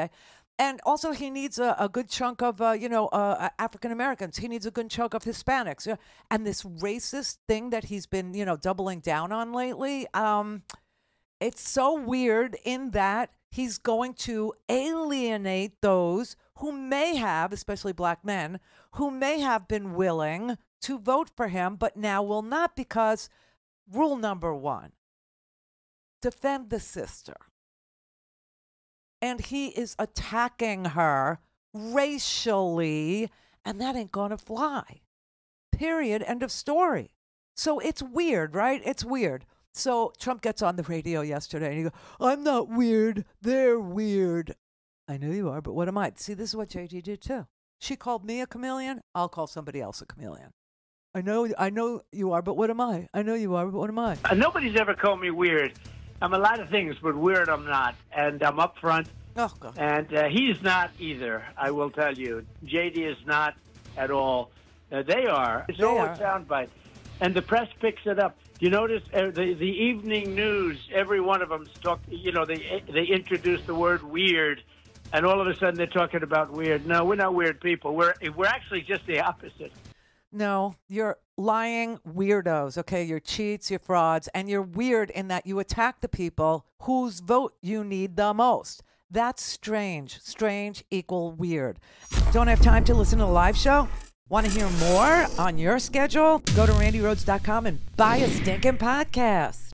Okay. And also, he needs a, a good chunk of, uh, you know, uh, African Americans. He needs a good chunk of Hispanics. And this racist thing that he's been, you know, doubling down on lately, um, it's so weird in that he's going to alienate those who may have, especially black men, who may have been willing to vote for him, but now will not because rule number one defend the sister and he is attacking her racially, and that ain't gonna fly. Period. End of story. So it's weird, right? It's weird. So Trump gets on the radio yesterday and he goes, I'm not weird. They're weird. I know you are, but what am I? See, this is what JD did too. She called me a chameleon. I'll call somebody else a chameleon. I know, I know you are, but what am I? I know you are, but what am I? Uh, nobody's ever called me weird. I'm a lot of things, but weird I'm not, and I'm up front. Oh, God. And uh, he's not either. I will tell you, JD is not at all. Uh, they are. It's They always are. soundbite, and the press picks it up. You notice uh, the the evening news. Every one of them talk. You know, they they introduce the word weird, and all of a sudden they're talking about weird. No, we're not weird people. We're we're actually just the opposite. No, you're lying weirdos, okay? You're cheats, you're frauds, and you're weird in that you attack the people whose vote you need the most. That's strange. Strange equal weird. Don't have time to listen to the live show? Want to hear more on your schedule? Go to randirhodes.com and buy a stinking podcast.